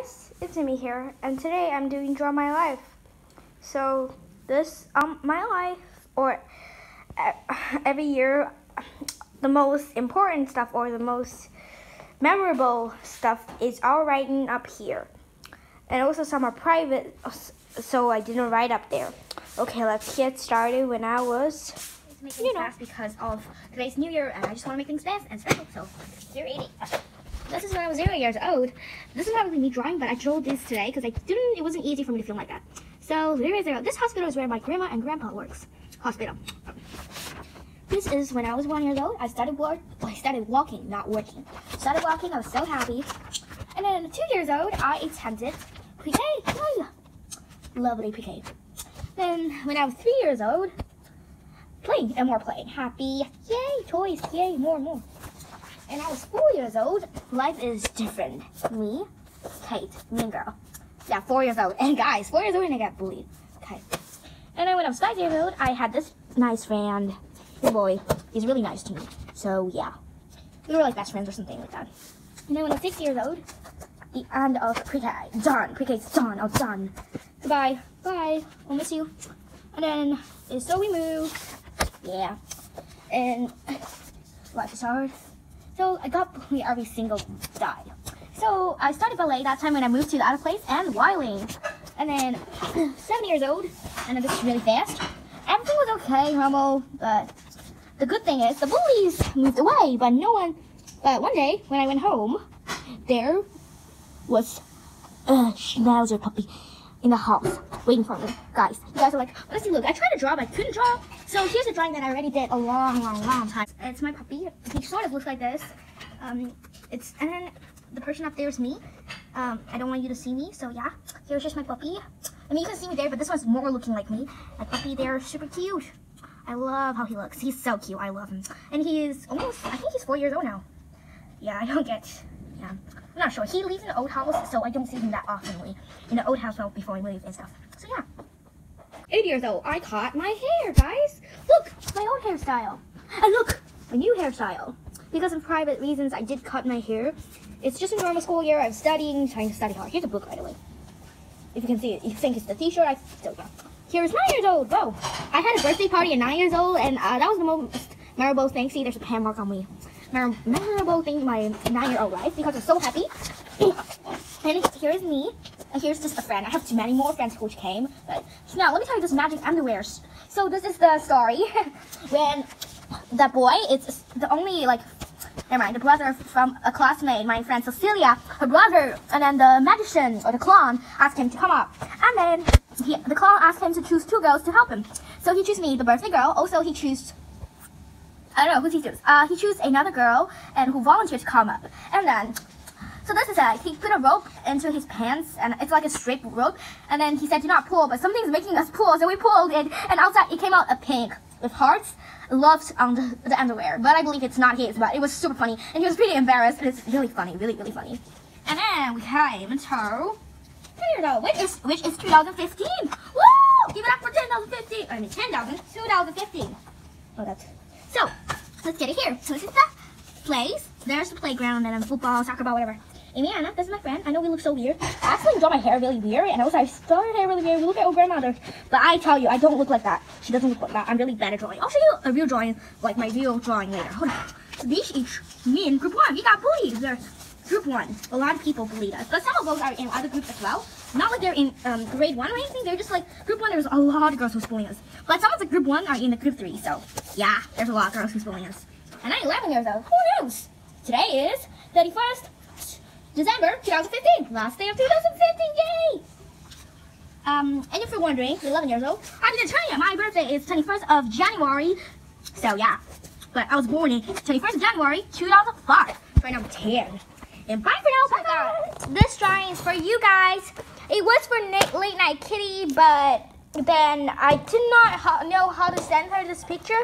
guys, it's Amy here, and today I'm doing Draw My Life. So this, um, my life, or every year, the most important stuff or the most memorable stuff is all writing up here. And also some are private, so I didn't write up there. Okay, let's get started when I was, you know. fast because of today's New Year, and I just want to make things fast and special, so 080. This is when I was zero years old. This is not really me drawing, but I drew this today because I didn't. It wasn't easy for me to film like that. So zero zero. This hospital is where my grandma and grandpa works. Hospital. This is when I was one years old. I started work. I started walking, not working. Started walking. I was so happy. And then two years old, I attended pre-K. Oh, Lovely pre-K. Then when I was three years old, playing and more playing. Happy. Yay, toys. Yay, more and more and I was four years old, life is different. Me, Kate, mean girl. Yeah, four years old. And guys, four years old and I got bullied. Okay. And then when I was five years old, I had this nice friend. Good boy. He's really nice to me. So yeah. We were like best friends or something like that. And then when I was six years old, the end of pre-K. Done. Pre-K's done. Oh, done. Goodbye. Bye. I'll miss you. And then, so we moved. Yeah. And life is hard. So I got bullied every single day. So I started ballet that time when I moved to the other place and whiling. And then seven years old, and this is really fast. Everything was okay, normal, but the good thing is the bullies moved away, but no one, but one day when I went home, there was uh, a schnauzer puppy in the house waiting for me. Guys, you guys are like, let's see, look, I tried to draw, but I couldn't draw. So here's a drawing that I already did a long, long, long time. It's my puppy. He sort of looks like this. Um, it's, and then the person up there is me. Um, I don't want you to see me, so yeah. Here's just my puppy. I mean, you can see me there, but this one's more looking like me. My puppy there, super cute. I love how he looks. He's so cute. I love him. And he is almost, I think he's four years old now. Yeah, I don't get, yeah. I'm not sure. He lives in an old house, so I don't see him that often. In the old house well, before we move and stuff. So yeah. Eight years old, I cut my hair, guys. Look, my old hairstyle. And look, my new hairstyle. Because of private reasons, I did cut my hair. It's just a normal school year. I'm studying, trying to study hard. Here's a book, by the way. If you can see it, you think it's the t-shirt. I still yeah. Here's nine years old. Whoa. I had a birthday party at nine years old, and uh, that was the most memorable thing. See, there's a pan mark on me. Memorable thing in my nine-year-old life because I'm so happy. and here's me. And here's just a friend. I have too many more friends who came. But now, let me tell you this magic underwear. So this is the story when the boy, it's the only like never mind, the brother from a classmate, my friend Cecilia, her brother, and then the magician or the clown asked him to come up. And then he, the clown asked him to choose two girls to help him. So he chose me, the birthday girl. Also, he chose, I don't know, who he chose? Uh, he chose another girl and who volunteered to come up. And then so this is it. He put a rope into his pants, and it's like a straight rope. And then he said, do not pull, but something's making us pull. So we pulled it, and outside it came out a pink with hearts loved on the, the underwear. But I believe it's not his, but it was super funny. And he was pretty embarrassed, but it's really funny, really, really funny. And then we came to Weirdo, which is, which is 2015. Woo! Give it up for 2015. I mean, 10,000, 2015. Oh, that's... Let's get it here. So this is the place. There's the playground and football, soccer ball, whatever. Amy Anna, this is my friend. I know we look so weird. I actually draw my hair really weird, and I also I started hair really weird. We look at old grandmother. But I tell you, I don't look like that. She doesn't look like that. I'm really bad at drawing. I'll show you a real drawing, like my real drawing later. Hold on. So these each, me in group one, we got bullied. They're group one. A lot of people bullied us. But some of those are in other groups as well. Not like they're in um, grade one or anything. They're just like, group one, there's a lot of girls who's bullying us. But some of the group one are in the group three. So yeah, there's a lot of girls who's bullying us. And I'm 11 years old. Who knows? Today is 31st December 2015, last day of 2015, yay! Um, and if you're wondering, you're 11 years old, I'm gonna tell you, my birthday is 21st of January, so yeah. But I was born in 21st of January 2005, right now I'm 10. And bye for now, bye! This drawing is for you guys. It was for Late Night Kitty, but then I did not know how to send her this picture.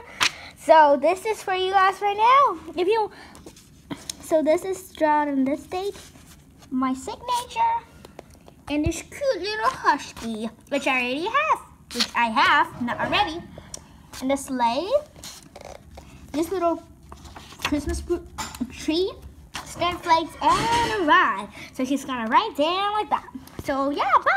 So this is for you guys right now. If you, so this is drawn on this date my signature, and this cute little husky, which I already have, which I have, not already, and the sleigh, this little Christmas tree, snowflakes and a ride. So she's gonna write down like that. So yeah, bye.